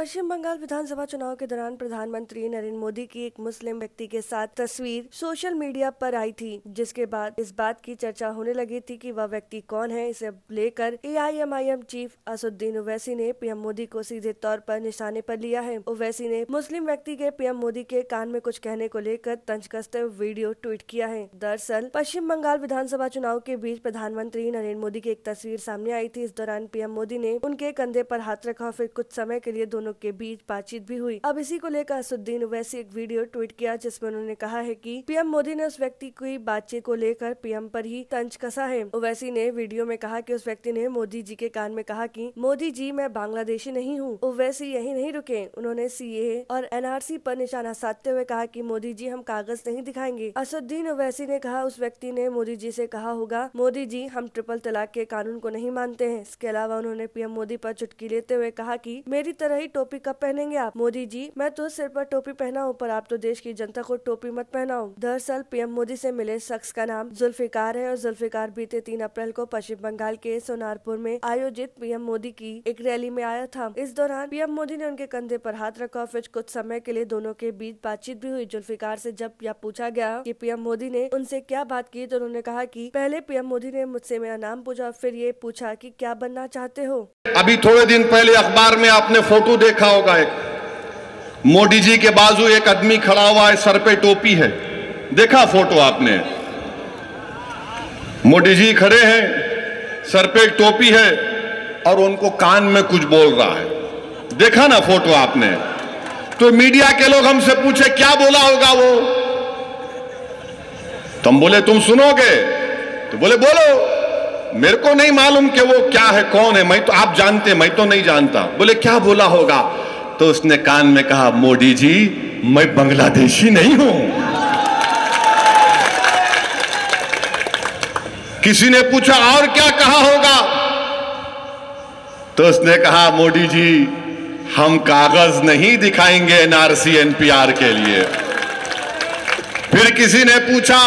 पश्चिम बंगाल विधानसभा चुनाव के दौरान प्रधानमंत्री नरेंद्र मोदी की एक मुस्लिम व्यक्ति के साथ तस्वीर सोशल मीडिया पर आई थी, जिसके बाद इस बात की चर्चा होने लगी थी कि वह व्यक्ति कौन है, इसे लेकर एआईएमआईएम चीफ असुद्दीन ओवैसी ने पीएम मोदी को सीधे तौर पर निशाने पर लिया है। ओवैसी ने मुस्लिम व्यक्ति के पीएम मोदी के कान में कुछ कहने को लेकर तंज कसते वीडियो ट्वीट किया है। दरअसल, पश्चिम बंगाल विधानसभा चुनाव के बीच प्रधानमंत्री नरेंद्र मोदी की एक तस्वीर सामने आई थी। इस दौरान पीएम मोदी ने उनके कंधे पर हाथ रखा और फिर कुछ समय के लिए दोनों दोनों के बीच बातचीत भी हुई। अब इसी को लेकर असुद्दीन ओवैसी एक वीडियो ट्वीट किया जिसमें उन्होंने कहा है कि पीएम मोदी ने उस व्यक्ति की बातचीत को लेकर पीएम पर ही तंज कसा है। ओवैसी ने वीडियो में कहा कि उस व्यक्ति ने मोदी जी के कान में कहा कि, मोदी जी, मैं बांग्लादेशी नहीं हूँ। ओवैसी यही नहीं रुके। उन्होंने सीए और एनआरसी पर निशाना साधते हुए कहा कि, मोदी जी, हम कागज़ नहीं दिखाएँगे। असुद्दीन ओवैसी ने कहा, उस व्यक्ति ने मोदी जी से कहा होगा, मोदी जी, हम ट्रिपल तलाक के कानून को नहीं मानते हैं। इसके अलावा उन्होंने पीएम मोदी पर चुटकी लेते हुए कहा कि, मेरी तरह ही टोपी कब पहनेंगे आप? मोदी जी, मैं तो सिर पर टोपी पहना हूँ पर आप तो देश की जनता को टोपी मत पहनाओ दरअसल, पीएम मोदी से मिले शख्स का नाम जुल्फिकार है और जुल्फिकार बीते तीन अप्रैल को पश्चिम बंगाल के सोनारपुर में आयोजित पीएम मोदी की एक रैली में आया था। इस दौरान पीएम मोदी ने उनके कंधे पर हाथ रखा और फिर कुछ समय के लिए दोनों के बीच बातचीत भी हुई। जुल्फिकार से जब यह पूछा गया कि पीएम मोदी ने उनसे क्या बात की तो उन्होंने कहा कि पहले पीएम मोदी ने मुझसे मेरा नाम पूछा, फिर ये पूछा कि क्या बनना चाहते हो? अभी थोड़े दिन पहले अखबार में आपने फ़ोटो देखा होगा एक। मोदी जी के बाजू एक आदमी खड़ा हुआ है, सर पे टोपी है। देखा फ़ोटो आपने? मोदी जी खड़े हैं, सर पे टोपी है और उनको कान में कुछ बोल रहा है। देखा ना फ़ोटो आपने? तो मीडिया के लोग हमसे पूछे, क्या बोला होगा वो? तुम बोले, तुम सुनोगे? तो बोले, बोलो। मेरे को नहीं मालूम कि वो क्या है, कौन है। मैं तो आप जानते मैं तो नहीं जानता। बोले, क्या बोला होगा? तो उसने कान में कहा, मोदी जी, मैं बांग्लादेशी नहीं हूँ। किसी ने पूछा, और क्या कहा होगा? तो उसने कहा, मोदी जी, हम कागज़ नहीं दिखाएँगे एनआरसी, एनपीआर के लिए। फिर किसी ने पूछा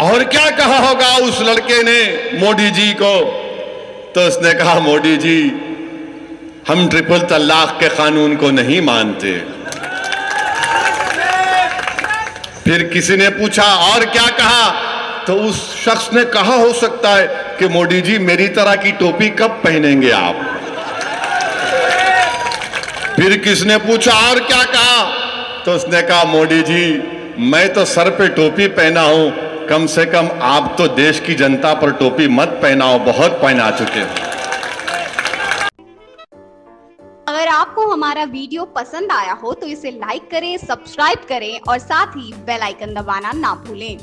और क्या कहा होगा उस लड़के ने मोदी जी को? तो उसने कहा, मोदी जी, हम ट्रिपल तलाक के कानून को नहीं मानते। फिर किसी ने पूछा, और क्या कहा? तो उस शख्स ने कहा, हो सकता है कि मोदी जी मेरी तरह की टोपी कब पहनेंगे आप? फिर किसने पूछा, और क्या कहा? तो उसने कहा, मोदी जी, मैं तो सर पे टोपी पहना हूँ कम से कम आप तो देश की जनता पर टोपी मत पहनाओ, बहुत पहना चुके हो। अगर आपको हमारा वीडियो पसंद आया हो तो इसे लाइक करें सब्सक्राइब करें और साथ ही बेल आइकन दबाना ना भूलें।